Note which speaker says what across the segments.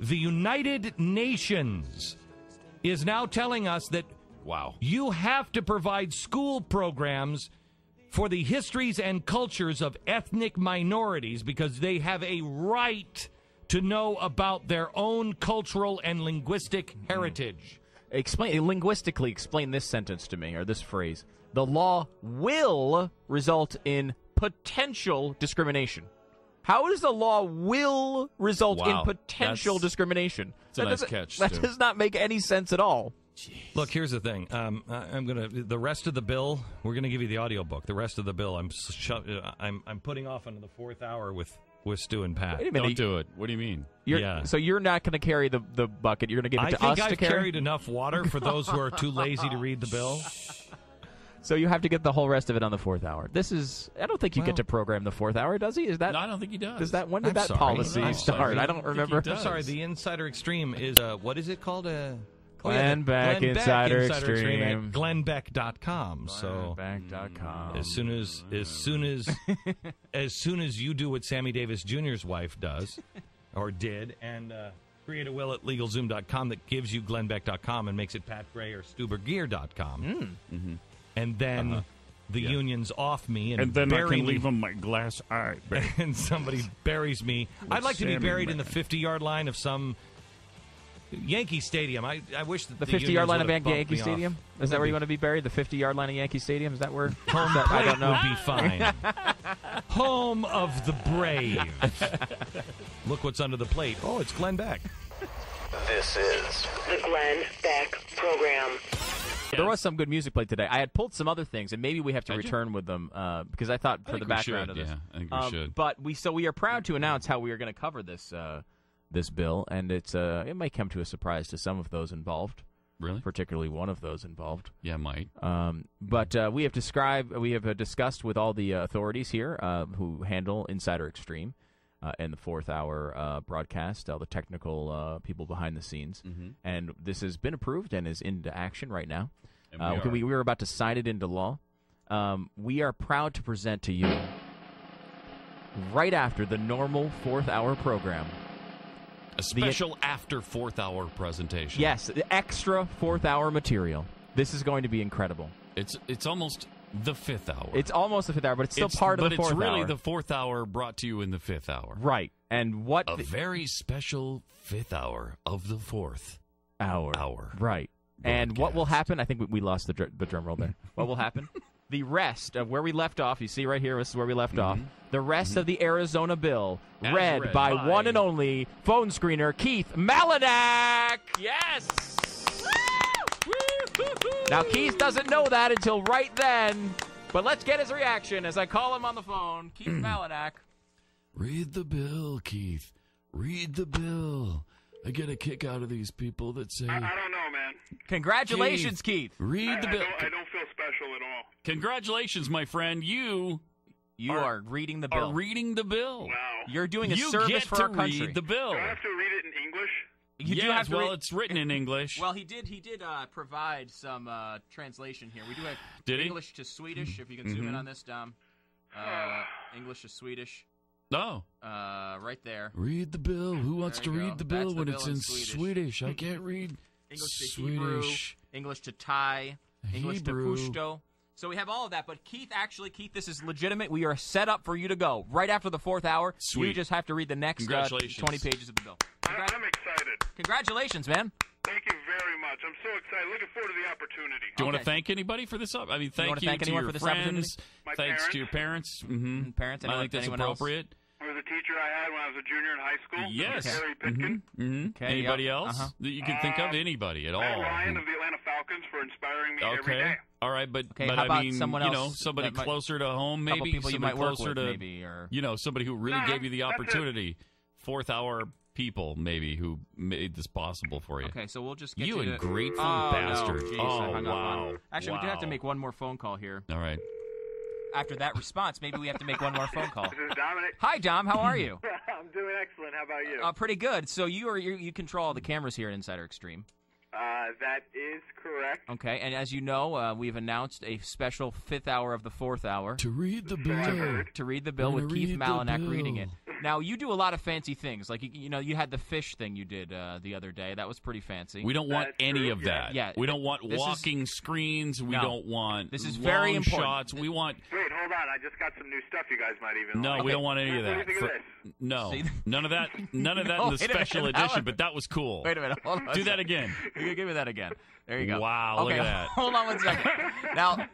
Speaker 1: The United Nations is now telling us that
Speaker 2: Wow.
Speaker 1: you have to provide school programs for the histories and cultures of ethnic minorities because they have a right to know about their own cultural and linguistic mm-hmm. heritage.
Speaker 3: Explain linguistically. Explain this sentence to me, or this phrase. The law will result in potential discrimination. How does the law will result
Speaker 2: Wow,
Speaker 3: in potential
Speaker 2: that's-
Speaker 3: discrimination?
Speaker 2: that's a
Speaker 3: That
Speaker 2: nice
Speaker 3: doesn't-
Speaker 2: catch,
Speaker 3: That
Speaker 2: Stu.
Speaker 3: does not make any sense at all.
Speaker 1: Look, here's the thing. Um, I- I'm gonna the rest of the bill. We're gonna give you the audiobook. The rest of the bill, I'm s- sho- uh, I'm I'm putting off into the fourth hour with with Stu and Pat.
Speaker 3: Wait a minute.
Speaker 2: Don't do it. What do you mean?
Speaker 3: You're,
Speaker 1: Yeah.
Speaker 3: So you're not going to carry the, the bucket. You're going to give it
Speaker 1: I
Speaker 3: to
Speaker 1: think
Speaker 3: us
Speaker 1: I've
Speaker 3: to carry.
Speaker 1: carried enough water for those who are too lazy to read the bill.
Speaker 3: So you have to get the whole rest of it on the fourth hour. This is. I don't think you
Speaker 1: Well-
Speaker 3: get to program the fourth hour, does he? Is that?
Speaker 2: No, I don't think he does.
Speaker 3: Does that? When did
Speaker 1: I'm
Speaker 3: that
Speaker 1: sorry.
Speaker 3: policy
Speaker 1: I'm
Speaker 3: start?
Speaker 1: sorry.
Speaker 3: I don't
Speaker 2: I think he
Speaker 3: remember.
Speaker 1: I'm sorry. The Insider Extreme is uh, what is it called? Uh,
Speaker 3: Glenn Beck Insider Extreme.
Speaker 1: at glennbeck.com. So
Speaker 3: Back.com.
Speaker 1: as soon as as soon as as soon as you do what Sammy Davis Jr.'s wife does or did and uh, create a will at legalzoom.com that gives you glennbeck.com and makes it Pat Gray or stuburguiere.com. And then uh-huh. the union's off me and,
Speaker 4: And then I can
Speaker 1: me
Speaker 4: leave them my glass eye. babe.
Speaker 1: and somebody buries me. I'd like to be
Speaker 4: Sammy
Speaker 1: buried in the 50 yard line of some Yankee Stadium. I, I wish that
Speaker 3: The
Speaker 1: the
Speaker 3: 50 yard line of
Speaker 1: would've
Speaker 3: Yan-
Speaker 1: bumped
Speaker 3: Yankee
Speaker 1: me off.
Speaker 3: Stadium? Is that where you want to be buried? The 50 yard line of Yankee Stadium? Is that where?
Speaker 1: Home
Speaker 3: That- I don't know.
Speaker 1: would be fine. Home of the brave. Look what's under the plate. Oh, it's Glenn Beck.
Speaker 5: This is
Speaker 6: The Glenn Beck Program.
Speaker 3: There was some good music played today. I had pulled some other things, and maybe we have to
Speaker 2: Did you?
Speaker 3: return with them uh, because I thought for
Speaker 2: think
Speaker 3: the background
Speaker 2: should,
Speaker 3: of this.
Speaker 2: yeah. I think we
Speaker 3: Um,
Speaker 2: should.
Speaker 3: But we so we are proud to announce how we are going to cover this uh, this bill, and it's uh, it might come to a surprise to some of those involved,
Speaker 2: Really?
Speaker 3: particularly one of those involved.
Speaker 2: Yeah, might.
Speaker 3: Um, but uh, we have described, we have uh, discussed with all the uh, authorities here uh, who handle Insider Extreme uh, and the fourth hour uh, broadcast, all the technical uh, people behind the scenes,
Speaker 2: Mhm.
Speaker 3: and this has been approved and is into action right now.
Speaker 2: And
Speaker 3: Uh,
Speaker 2: we
Speaker 3: okay,
Speaker 2: are.
Speaker 3: we, we are about to sign it into law. Um, we are proud to present to you, right after the normal fourth hour program,
Speaker 2: A special after fourth hour presentation.
Speaker 3: yes, the extra fourth hour material. This is going to be incredible.
Speaker 2: It's it's almost the fifth hour.
Speaker 3: It's almost the fifth hour, but it's still
Speaker 2: It's-
Speaker 3: part of
Speaker 2: but
Speaker 3: the fourth hour.
Speaker 2: it's really
Speaker 3: hour.
Speaker 2: the fourth hour brought to you in the fifth hour.
Speaker 3: Right. And what
Speaker 2: A
Speaker 3: the-
Speaker 2: very special fifth hour of the fourth
Speaker 3: hour.
Speaker 2: hour.
Speaker 3: Right. And what will happen? I think we, we lost the, dr- the drum roll there. what will happen? The rest of where we left off, you see right here, this is where we left off. The rest of the Arizona bill,
Speaker 2: Mm-hmm.
Speaker 3: Read,
Speaker 2: read
Speaker 3: by,
Speaker 2: by-
Speaker 3: one and only phone screener Keith Malinak. Yes. Now Keith doesn't know that until right then, but let's get his reaction as I call him on the phone. Keith Malinak.
Speaker 2: Read the bill, Keith. Read the bill. I get a kick out of these people that say,
Speaker 7: I don't know, man.
Speaker 3: Congratulations, Keith.
Speaker 2: read
Speaker 7: I,
Speaker 2: the
Speaker 7: I
Speaker 2: bill.
Speaker 7: don't, I don't feel special at all.
Speaker 2: Congratulations, my friend. You
Speaker 3: You
Speaker 2: Are-
Speaker 3: are, reading the bill.
Speaker 2: are reading the bill.
Speaker 7: Wow.
Speaker 3: You're doing a
Speaker 2: you
Speaker 3: service
Speaker 2: get
Speaker 3: for
Speaker 2: to
Speaker 3: our country.
Speaker 2: read the bill.
Speaker 7: Do I have to read it in English?
Speaker 3: You
Speaker 2: yes,
Speaker 3: do have to
Speaker 2: well,
Speaker 3: read-
Speaker 2: it's written in English.
Speaker 3: Well, he did. He did uh, provide some uh, translation here. We do have
Speaker 2: Did he?
Speaker 3: English to Swedish. If you can zoom in on this, Dom. Uh, English to Swedish.
Speaker 2: no.
Speaker 3: Uh, right there.
Speaker 2: Read the bill. Who wants to
Speaker 3: you
Speaker 2: read the bill
Speaker 3: That's the
Speaker 2: when
Speaker 3: bill
Speaker 2: it's
Speaker 3: in
Speaker 2: in
Speaker 3: Swedish.
Speaker 2: Swedish? I can't read
Speaker 3: English to Hebrew.
Speaker 2: Swedish.
Speaker 3: English to Thai. English
Speaker 2: Hebrew.
Speaker 3: to Pushto. So we have all of that. But Keith, actually, Keith, this is legitimate. We are set up for you to go right after the fourth hour.
Speaker 2: Sweet.
Speaker 3: You just have to read the next uh, twenty pages of the bill.
Speaker 7: I, I'm excited.
Speaker 3: Congratulations, man.
Speaker 7: Thank you very much. I'm so excited. Looking forward to the opportunity.
Speaker 2: Do you want to thank anybody for this? Up? I mean, thank
Speaker 3: wanna
Speaker 2: you,
Speaker 3: thank
Speaker 2: to your
Speaker 3: for this
Speaker 2: friends.
Speaker 3: opportunity?
Speaker 7: My
Speaker 2: Thanks to
Speaker 7: parents?
Speaker 2: your parents. Mm-hmm.
Speaker 3: Parents,
Speaker 2: I
Speaker 3: anyone-
Speaker 2: think that's
Speaker 3: anyone else?
Speaker 2: appropriate.
Speaker 7: I was a teacher I had when I was a junior in high school.
Speaker 2: Yes.
Speaker 7: Harry Pitkin.
Speaker 2: Mm-hmm.
Speaker 3: Okay,
Speaker 2: Anybody
Speaker 3: yep.
Speaker 2: else
Speaker 3: Uh-huh.
Speaker 2: that you can think of?
Speaker 7: Um,
Speaker 2: Anybody at all?
Speaker 7: Matt Ryan of the Atlanta Falcons for inspiring me every
Speaker 2: Okay.
Speaker 7: day.
Speaker 2: All right, but
Speaker 3: Okay,
Speaker 2: but
Speaker 3: how
Speaker 2: I mean,
Speaker 3: someone
Speaker 2: you know, somebody
Speaker 3: that might-
Speaker 2: closer to home, maybe
Speaker 3: people you
Speaker 2: somebody
Speaker 3: might work
Speaker 2: closer
Speaker 3: with,
Speaker 2: to
Speaker 3: maybe, or
Speaker 2: you know somebody who really
Speaker 7: No,
Speaker 2: gave you the opportunity. Fourth hour people, maybe who made this possible for you.
Speaker 3: Okay, so we'll just get
Speaker 2: You
Speaker 3: you to-
Speaker 2: ungrateful
Speaker 3: oh,
Speaker 2: bastard.
Speaker 3: No, jeez,
Speaker 2: Oh,
Speaker 3: I hung up on-
Speaker 2: wow.
Speaker 3: Actually, we do have to make one more phone call here.
Speaker 2: All right.
Speaker 3: After that response, maybe we have to make one more phone call.
Speaker 7: This is Dominic.
Speaker 3: Hi, Dom. How are you?
Speaker 7: I'm doing excellent. How about you?
Speaker 3: Uh, pretty good. So you are you, you control all the cameras here at Insider Extreme.
Speaker 7: Uh, that is correct.
Speaker 3: Okay, and as you know, uh, we've announced a special fifth hour of the fourth hour
Speaker 2: To read the bill.
Speaker 7: heard.
Speaker 3: to read the bill with Keith Malinak reading it. Now you do a lot of fancy things, like you, you know, you had the fish thing you did uh, the other day. That was pretty fancy.
Speaker 2: We don't want
Speaker 7: That's
Speaker 2: any
Speaker 7: true,
Speaker 2: of that.
Speaker 3: Yeah.
Speaker 2: We don't want
Speaker 3: This is-
Speaker 2: walking screens. We
Speaker 3: No.
Speaker 2: don't want
Speaker 3: This is
Speaker 2: long
Speaker 3: very important.
Speaker 2: shots. We want
Speaker 7: Wait, hold on. I just got some new stuff you guys might even
Speaker 2: no.
Speaker 7: like.
Speaker 2: We don't want any of
Speaker 7: What do you
Speaker 2: that.
Speaker 7: think of this?
Speaker 2: no,
Speaker 3: See?
Speaker 2: none of that. None of that
Speaker 3: No,
Speaker 2: in the
Speaker 3: wait a minute,
Speaker 2: special edition. But that was cool.
Speaker 3: Wait a minute. Hold on.
Speaker 2: Do that again.
Speaker 3: You can give me that again. There you go.
Speaker 2: Wow, look
Speaker 3: Okay,
Speaker 2: at that.
Speaker 3: Hold on one second. Now,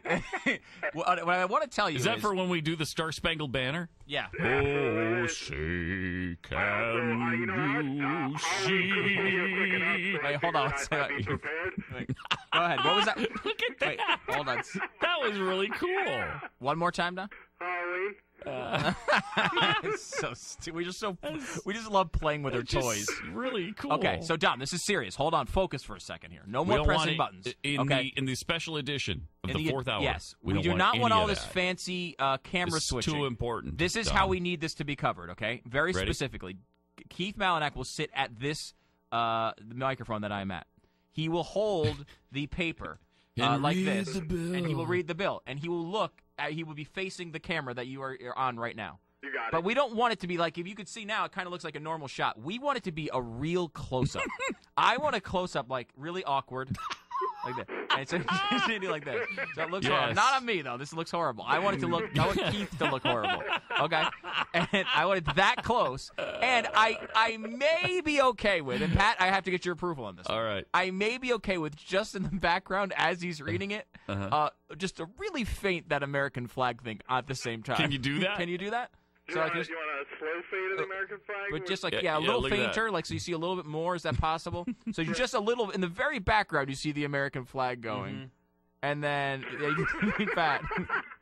Speaker 3: what what I want to tell you
Speaker 2: Is that for when we do the Star Spangled Banner?
Speaker 3: yeah.
Speaker 2: Oh, say
Speaker 7: so,
Speaker 2: can
Speaker 7: you know
Speaker 2: you
Speaker 7: Halloween's coming here quick enough,
Speaker 2: see?
Speaker 7: so
Speaker 3: Wait, hold on.
Speaker 7: figured I'd- I'd be prepared.
Speaker 3: Wait, Go ahead. What was that?
Speaker 2: Look at
Speaker 3: Wait,
Speaker 2: that.
Speaker 3: hold on.
Speaker 2: That was really cool.
Speaker 3: One more time, now.
Speaker 7: Halloween.
Speaker 3: It's so stu- we just so we just love playing with our
Speaker 2: Just
Speaker 3: toys.
Speaker 2: really cool.
Speaker 3: Okay, so Dom, this is serious. Hold on, focus for a second here. No more pressing buttons.
Speaker 2: in
Speaker 3: okay.
Speaker 2: the in the special edition of
Speaker 3: In
Speaker 2: the fourth hour.
Speaker 3: Yes,
Speaker 2: we,
Speaker 3: we,
Speaker 2: don't want
Speaker 3: not
Speaker 2: any
Speaker 3: want all
Speaker 2: of
Speaker 3: this
Speaker 2: that.
Speaker 3: fancy uh, camera
Speaker 2: This is
Speaker 3: switching.
Speaker 2: too important.
Speaker 3: This is
Speaker 2: Dom.
Speaker 3: how we need this to be covered. Okay, very
Speaker 2: Ready?
Speaker 3: specifically. Keith Malinak will sit at this uh, the microphone that I'm at. He will hold the paper uh,
Speaker 2: And
Speaker 3: like
Speaker 2: read
Speaker 3: this,
Speaker 2: the
Speaker 3: and he will read the bill, and he will look. At, he would be facing the camera that you are are on right now.
Speaker 7: You got it.
Speaker 3: But we don't want it to be like if you could see now, it kind of looks like a normal shot. We want it to be a real close up. I want a close up like really awkward, like that. And so he's sitting like that. So it looks horrible. Not on me though. This looks horrible. I want it to look. I want Keith to look horrible. Okay, and I want it that close. And I I may be okay with. And Pat, I have to get your approval on this.
Speaker 2: All right.
Speaker 3: I may be okay with just in the background as he's reading it,
Speaker 2: Uh-huh.
Speaker 3: uh, just a really faint that American flag thing at the same time.
Speaker 2: Can you do that?
Speaker 3: Can you do that?
Speaker 7: You
Speaker 3: So I
Speaker 7: want,
Speaker 3: just,
Speaker 7: you want a slow fade of the American flag?
Speaker 3: but just like
Speaker 2: Yeah,
Speaker 3: yeah, a little
Speaker 2: look
Speaker 3: fainter, like so you see a little bit more. Is that possible? so you just a little in the very background, you see the American flag going,
Speaker 2: Mm-hmm.
Speaker 3: and then yeah, you Pat.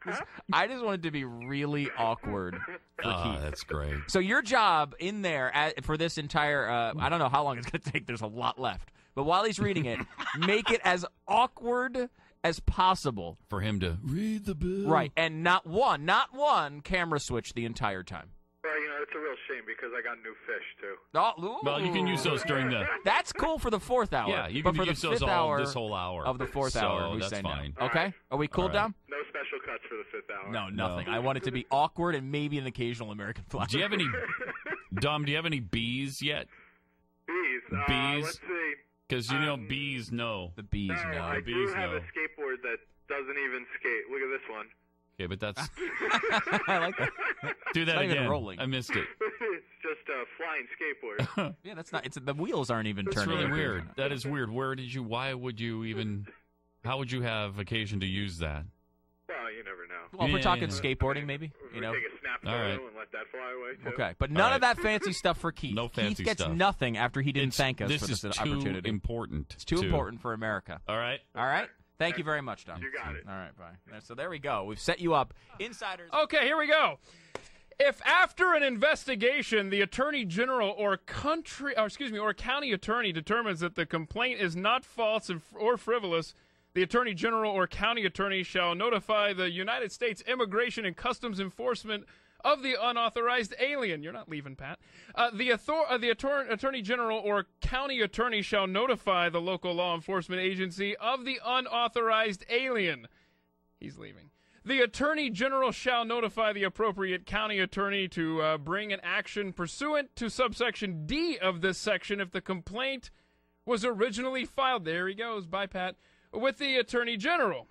Speaker 3: this- I just wanted to be really awkward for
Speaker 2: Ah,
Speaker 3: Keith.
Speaker 2: that's great.
Speaker 3: So your job in there at, for this entire uh, I don't know how long it's going to take. There's a lot left, but while he's reading it, make it as awkward as possible.
Speaker 2: For him to read the bill.
Speaker 3: Right, and not one, not one camera switch the entire time.
Speaker 7: Well, you know, it's a real shame because I got new fish too.
Speaker 3: Oh,
Speaker 2: Well, you can use those during the.
Speaker 3: That's cool for the fourth hour.
Speaker 2: Yeah, you
Speaker 3: but
Speaker 2: can
Speaker 3: for
Speaker 2: use
Speaker 3: the
Speaker 2: those
Speaker 3: fifth
Speaker 2: all
Speaker 3: hour
Speaker 2: this whole hour
Speaker 3: of the fourth
Speaker 2: so
Speaker 3: hour. We
Speaker 2: that's
Speaker 3: say no.
Speaker 2: fine.
Speaker 3: Okay, are we cool,
Speaker 2: All right.
Speaker 3: Dom?
Speaker 7: No special cuts for the fifth hour.
Speaker 3: No, nothing. I want it to be awkward and maybe an occasional American flag.
Speaker 2: Do you have any, Dom? Do you have any bees yet?
Speaker 7: Bees. Uh,
Speaker 2: Bees?
Speaker 7: Let's see.
Speaker 2: Because you know
Speaker 7: Um,
Speaker 2: bees know.
Speaker 3: the bees?
Speaker 7: No,
Speaker 3: No.
Speaker 7: I
Speaker 2: bees
Speaker 7: do have
Speaker 2: know.
Speaker 7: a skateboard that doesn't even skate. Look at this one.
Speaker 2: Okay, but that's
Speaker 3: I like that.
Speaker 2: do that
Speaker 3: not even
Speaker 2: again.
Speaker 3: rolling.
Speaker 2: I missed it.
Speaker 7: it's just a flying skateboard.
Speaker 3: Yeah, that's not. It's the wheels aren't even
Speaker 2: That's
Speaker 3: turning.
Speaker 2: really weird. That is weird. Where did you? Why would you even? How would you have occasion to use that?
Speaker 7: well, you never know.
Speaker 3: Well, if we're
Speaker 2: Yeah,
Speaker 3: talking
Speaker 2: yeah.
Speaker 3: skateboarding, maybe you know.
Speaker 7: take a snap
Speaker 2: All
Speaker 7: photo
Speaker 2: right.
Speaker 7: and let that fly away too.
Speaker 3: Okay, but none
Speaker 2: All right.
Speaker 3: of that fancy stuff for Keith.
Speaker 2: No fancy
Speaker 3: Keith gets
Speaker 2: stuff.
Speaker 3: nothing after he didn't
Speaker 2: It's-
Speaker 3: thank us
Speaker 2: this
Speaker 3: for
Speaker 2: is
Speaker 3: this
Speaker 2: too
Speaker 3: opportunity.
Speaker 2: important.
Speaker 3: it's too important for America.
Speaker 2: All right.
Speaker 3: All right. Thank you very much, Don.
Speaker 7: You got it.
Speaker 3: All right, bye. So there we go. We've set you up. Insiders.
Speaker 8: Okay, here we go. If after an investigation, the attorney general or country, or excuse me, or county attorney determines that the complaint is not false or frivolous, the attorney general or county attorney shall notify the United States Immigration and Customs Enforcement of the unauthorized alien. You're not leaving, Pat. Uh, the author- uh, the attor- attorney general or county attorney shall notify the local law enforcement agency of the unauthorized alien. He's leaving. The Attorney General shall notify the appropriate county attorney to uh, bring an action pursuant to subsection D of this section if the complaint was originally filed. There he goes. Bye, Pat. With the Attorney General.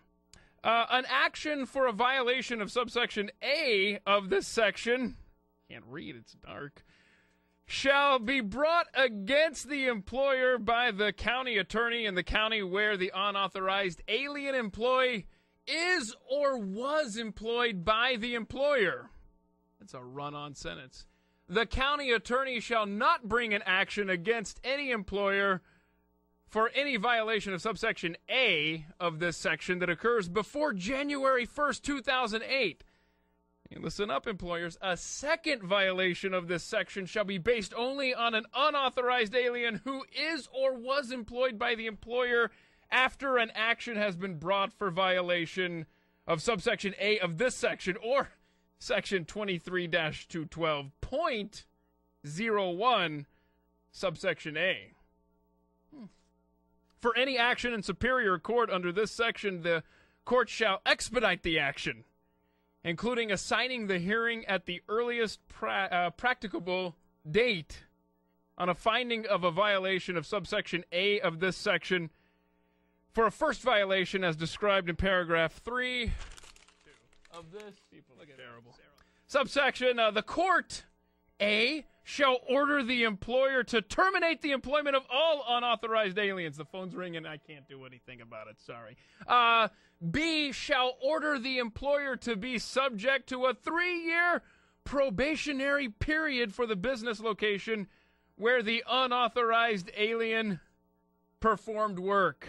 Speaker 8: Uh, an action for a violation of subsection A of this section. Can't read, it's dark. Shall be brought against the employer by the county attorney in the county where the unauthorized alien employee is or was employed by the employer. That's a run on sentence. The county attorney shall not bring an action against any employer for any violation of subsection A of this section that occurs before January 1st, 2008. And listen up, employers. A second violation of this section shall be based only on an unauthorized alien who is or was employed by the employer after an action has been brought for violation of subsection A of this section or section 23 212.01, subsection A. For any action in superior court under this section, the court shall expedite the action including assigning the hearing at the earliest pra- uh, practicable date on a finding of a violation of subsection A of this section for a first violation as described in paragraph 3 of this. People look terrible. Subsection uh, the court A shall order the employer to terminate the employment of all unauthorized aliens. The phone's ringing. I can't do anything about it. Sorry. Uh, B shall order the employer to be subject to a three year probationary period for the business location where the unauthorized alien performed work.